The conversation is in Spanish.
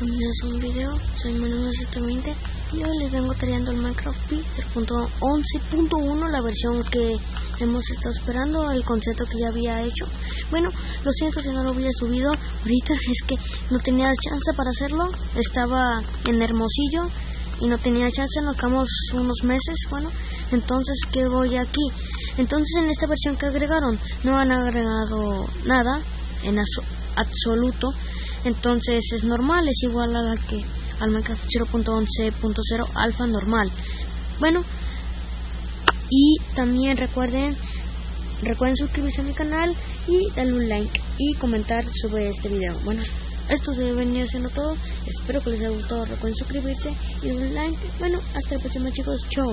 Bienvenidos a un video, soy Manuel 720 y hoy les vengo trayendo el Minecraft Beaster 11.1, la versión que hemos estado esperando, el concepto que ya había hecho. Bueno, lo siento si no lo había subido ahorita, es que no tenía chance para hacerlo, estaba en Hermosillo y no tenía chance, nos quedamos unos meses, bueno, entonces ¿qué voy aquí? Entonces en esta versión que agregaron, no han agregado nada en absoluto entonces es normal, es igual a la que al Minecraft 0.11.0 alfa normal. Bueno, y también recuerden recuerden suscribirse a mi canal y darle un like y comentar sobre este video. Bueno, esto se venía siendo todo. Espero que les haya gustado. Recuerden suscribirse y darle un like. Bueno, hasta el próximo chicos. Chao.